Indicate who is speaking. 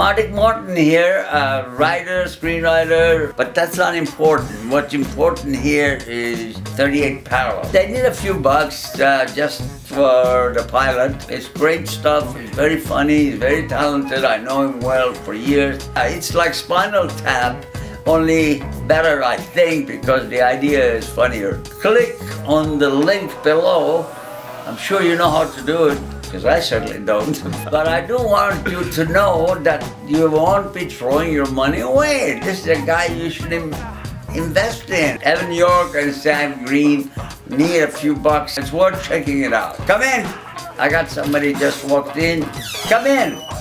Speaker 1: Mardik Martin here, uh, writer, screenwriter, but that's not important. What's important here is 38 Parallel. They need a few bucks uh, just for the pilot. It's great stuff. He's very funny. He's very talented. I know him well for years. Uh, it's like Spinal Tap, only better, I think, because the idea is funnier. Click on the link below. I'm sure you know how to do it because I certainly don't. but I do want you to know that you won't be throwing your money away. This is a guy you should Im invest in. Evan York and Sam Greene need a few bucks. It's worth checking it out. Come in. I got somebody just walked in. Come in.